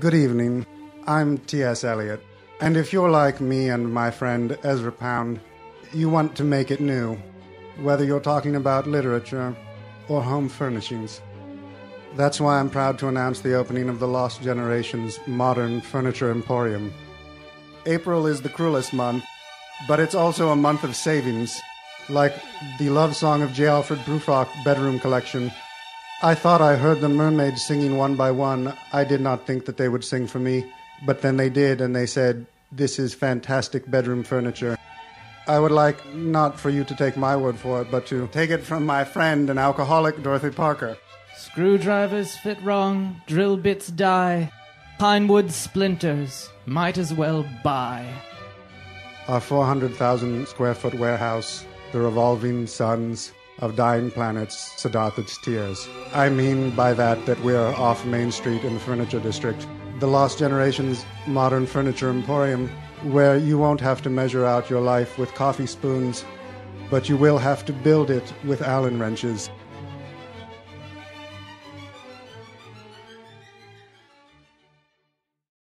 Good evening. I'm T.S. Eliot. And if you're like me and my friend Ezra Pound, you want to make it new, whether you're talking about literature or home furnishings. That's why I'm proud to announce the opening of the Lost Generations Modern Furniture Emporium. April is the cruelest month, but it's also a month of savings, like the love song of J. Alfred Prufrock bedroom collection. I thought I heard the mermaids singing one by one. I did not think that they would sing for me, but then they did, and they said, This is fantastic bedroom furniture. I would like not for you to take my word for it, but to take it from my friend and alcoholic Dorothy Parker. Screwdrivers fit wrong, drill bits die, pine wood splinters, might as well buy. Our 400,000 square foot warehouse, the revolving suns of dying planets, Siddhartha's tears. I mean by that that we're off Main Street in the furniture district, the Lost Generations Modern Furniture Emporium, where you won't have to measure out your life with coffee spoons, but you will have to build it with Allen wrenches.